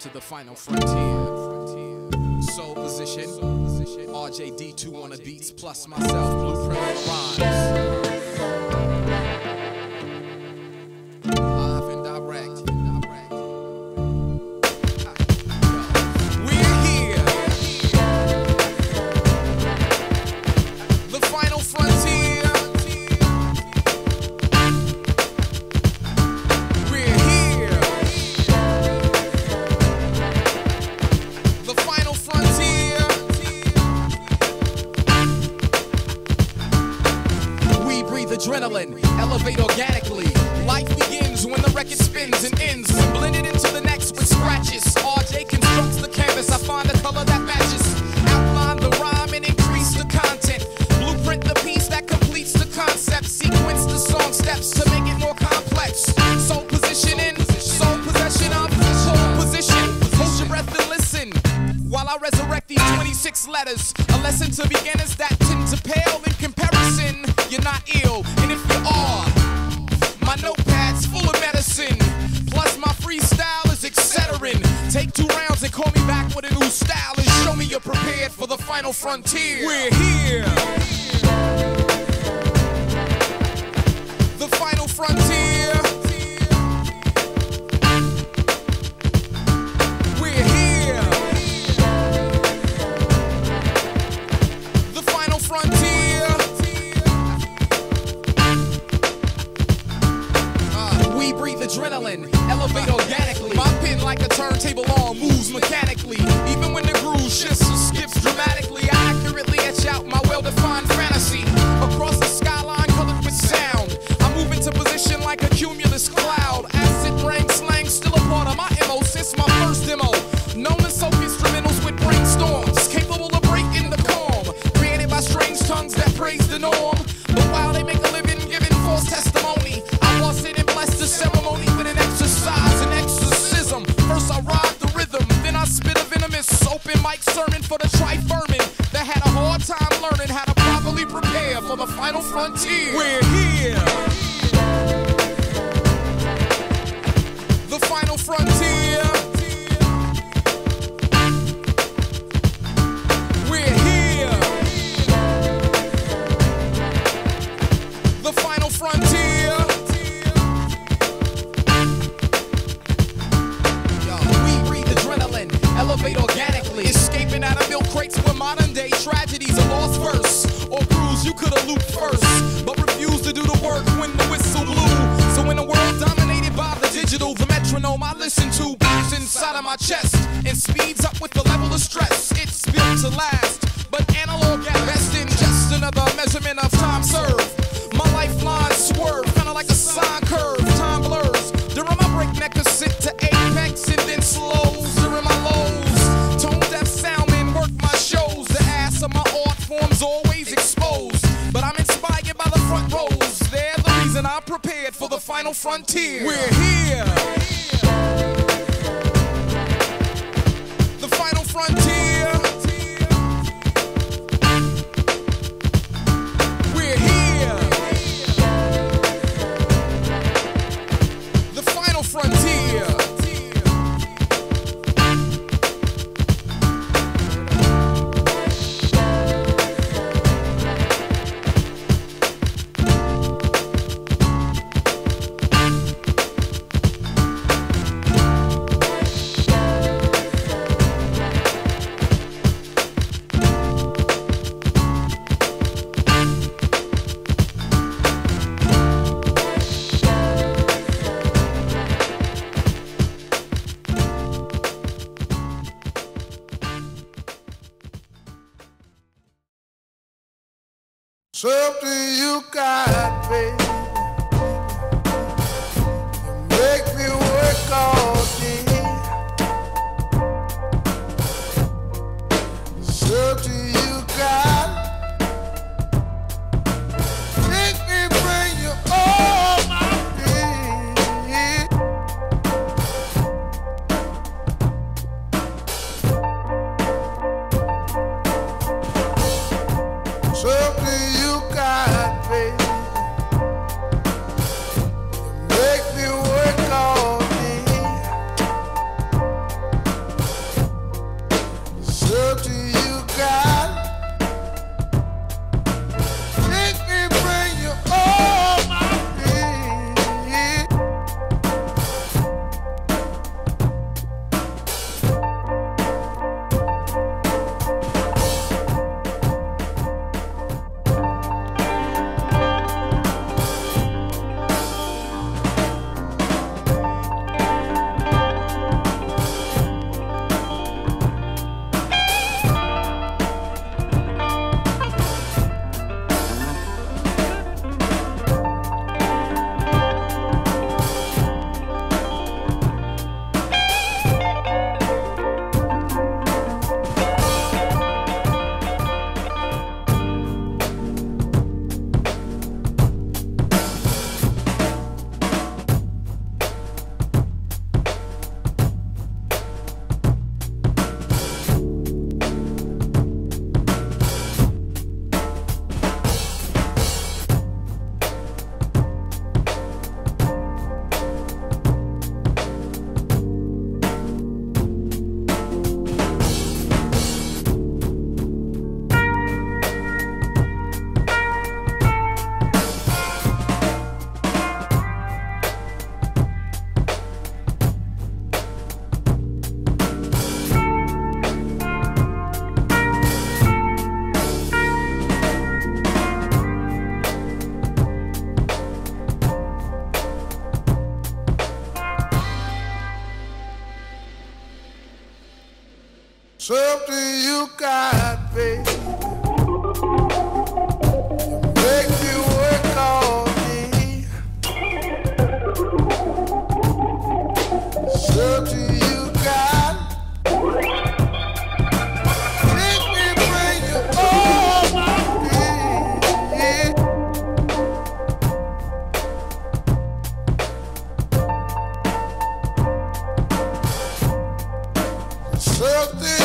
to the final frontier. Soul position, RJD2 on the beats, plus myself, Blueprint rhymes. Spins and ends. Blended into the next with scratches. RJ constructs the canvas. I find a color that matches. Outline the rhyme and increase the content. Blueprint the piece that completes the concept. Sequence the song steps to make it more complex. Soul positioning, soul possession of soul position. Hold your breath and listen while I resurrect these 26 letters. A lesson to beginners that tend to pale final frontier. We're here. The final frontier. The final frontier. We're here. The final frontier. Of my chest and speeds up with the level of stress. It's built to last, but analog at best in just another measurement of time served. My lifeline swerve, kinda like a sine curve. Time blurs during my breakneck ascent to apex and then slows during my lows. Tone deaf soundman work my shows. The ass of my art forms always exposed, but I'm inspired by the front rows. They're the reason I'm prepared for the final frontier. We're here. Something you got, You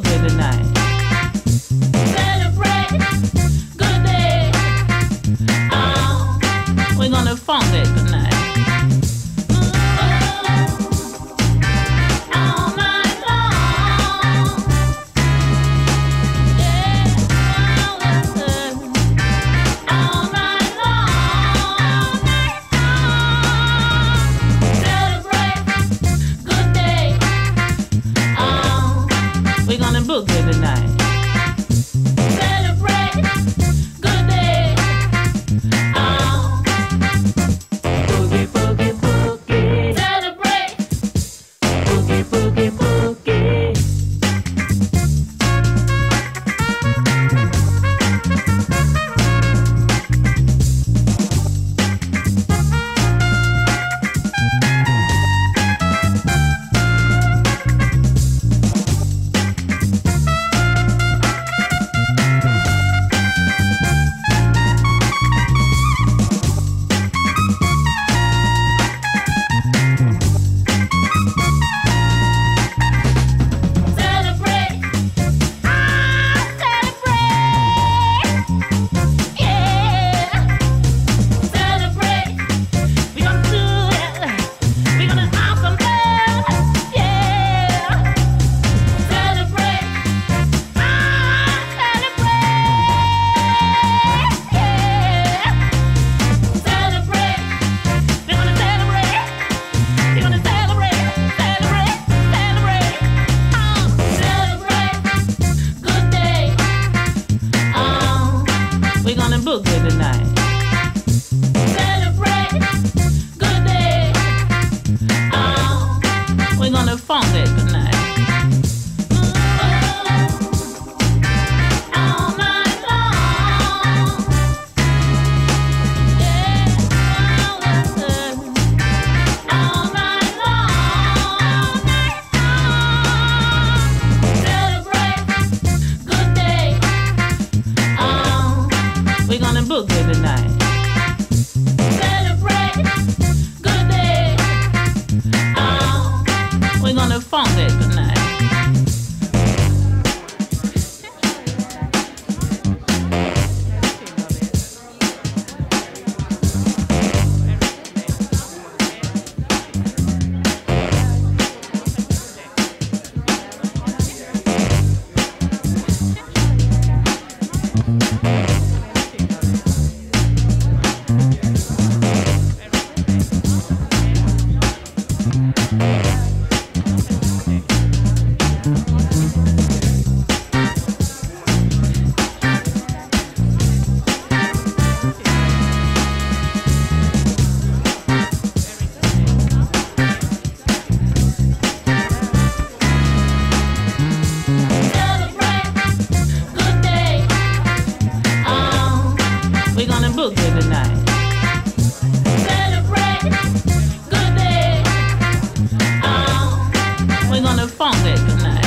it tonight. We're gonna funk it tonight.